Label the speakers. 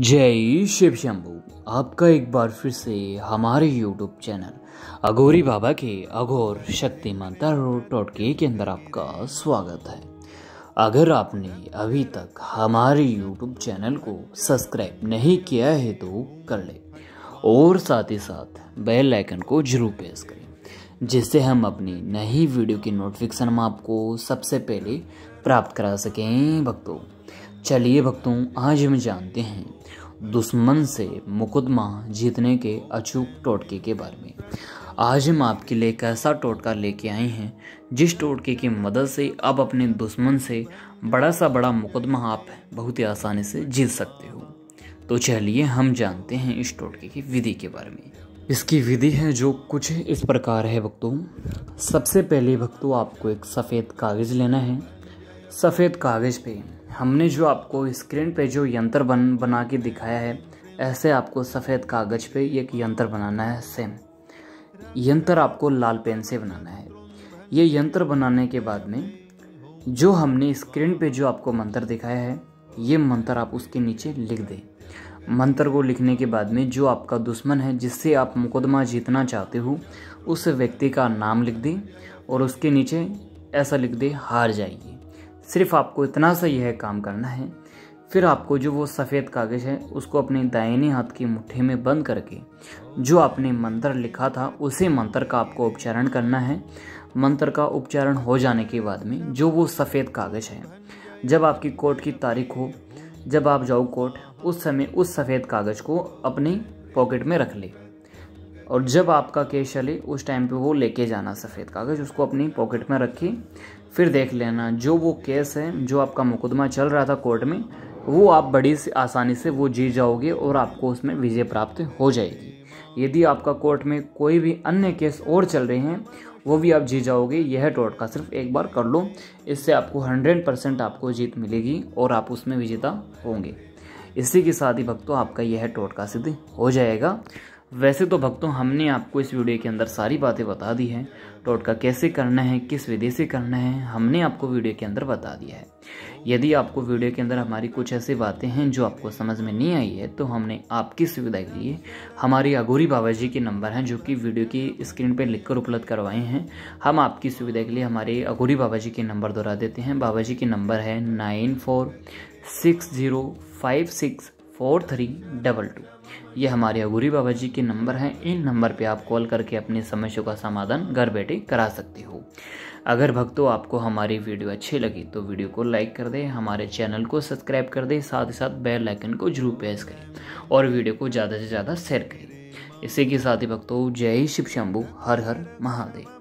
Speaker 1: जय शिव शंभू। आपका एक बार फिर से हमारे YouTube चैनल अघोरी बाबा के अघोर शक्ति मंत्र टोटके के अंदर आपका स्वागत है। अगर आपने अभी तक हमारे YouTube चैनल को सब्सक्राइब नहीं किया है तो कर ले, और साथ ही साथ बेल आइकन को ज़रूर प्रेस करें, जिससे हम अपनी नई वीडियो की नोटिफिकेशन हम आपको सबसे पहले प्राप्त करा सकें। भक्तों चलिए भक्तों, आज हम जानते हैं दुश्मन से मुकदमा जीतने के अचूक टोटके के बारे में। आज हम आपके लिए एक ऐसा टोटका लेके आए हैं, जिस टोटके की मदद से आप अपने दुश्मन से बड़ा सा बड़ा मुकदमा आप बहुत ही आसानी से जीत सकते हो। तो चलिए हम जानते हैं इस टोटके की विधि के बारे में। इसकी विधि है जो कुछ इस प्रकार है भक्तों। सबसे पहले भक्तों, आपको एक सफ़ेद कागज़ लेना है। सफ़ेद कागज़ पे हमने जो आपको स्क्रीन पे जो यंत्र बन, बना के दिखाया है, ऐसे आपको सफ़ेद कागज़ पे एक यंत्र बनाना है सेम यंत्र आपको लाल पेन से बनाना है। ये यंत्र बनाने के बाद में जो हमने स्क्रीन पे जो आपको मंत्र दिखाया है, ये मंत्र आप उसके नीचे लिख दें। मंत्र को लिखने के बाद में जो आपका दुश्मन है, जिससे आप मुकदमा जीतना चाहते हो, उस व्यक्ति का नाम लिख दें और उसके नीचे ऐसा लिख दे, हार जाइए। सिर्फ़ आपको इतना सा यह काम करना है। फिर आपको जो वो सफ़ेद कागज़ है, उसको अपने दाहिने हाथ की मुट्ठी में बंद करके, जो आपने मंत्र लिखा था, उसी मंत्र का आपको उच्चारण करना है। मंत्र का उच्चारण हो जाने के बाद में जो वो सफ़ेद कागज़ है, जब आपकी कोर्ट की तारीख हो, जब आप जाओ कोर्ट, उस समय उस सफ़ेद कागज़ को अपने पॉकेट में रख ले। और जब आपका केस चले, उस टाइम पे वो लेके जाना सफ़ेद कागज़, उसको अपनी पॉकेट में रखी, फिर देख लेना, जो वो केस है, जो आपका मुकदमा चल रहा था कोर्ट में, वो आप बड़ी सी आसानी से वो जीत जाओगे और आपको उसमें विजय प्राप्त हो जाएगी। यदि आपका कोर्ट में कोई भी अन्य केस और चल रहे हैं, वो भी आप जीत जाओगे। यह टोटका सिर्फ़ एक बार कर लो, इससे आपको हंड्रेड परसेंट आपको जीत मिलेगी और आप उसमें विजेता होंगे। इसी के साथ ही भक्तों, आपका यह टोटका सिद्ध हो जाएगा। वैसे तो भक्तों, हमने आपको इस वीडियो के अंदर सारी बातें बता दी हैं। टोटका कैसे करना है, किस विधि से करना है, हमने आपको वीडियो के अंदर बता दिया है। यदि आपको वीडियो के अंदर हमारी कुछ ऐसी बातें हैं जो आपको समझ में नहीं आई है तो हमने आपकी सुविधा के लिए हमारी अगोरी बाबा जी के नंबर हैं, जो कि वीडियो की स्क्रीन पर लिखकर उपलब्ध करवाए हैं। हम आपकी सुविधा के लिए हमारे अगोरी बाबा जी के नंबर दोहरा देते हैं। बाबा जी के नंबर है nine four six zero five six four three double two. ये हमारे अगूरी बाबा जी के नंबर हैं। इन नंबर पे आप कॉल करके अपनी समस्या का समाधान घर बैठे करा सकते हो। अगर भक्तों आपको हमारी वीडियो अच्छी लगी तो वीडियो को लाइक कर दें, हमारे चैनल को सब्सक्राइब कर दें, साथ ही साथ बेल आइकन को ज़रूर प्रेस करें और वीडियो को ज़्यादा से ज़्यादा शेयर करें। इसी के साथ ही भक्तों, जय शिव शंभू, हर हर महादेव।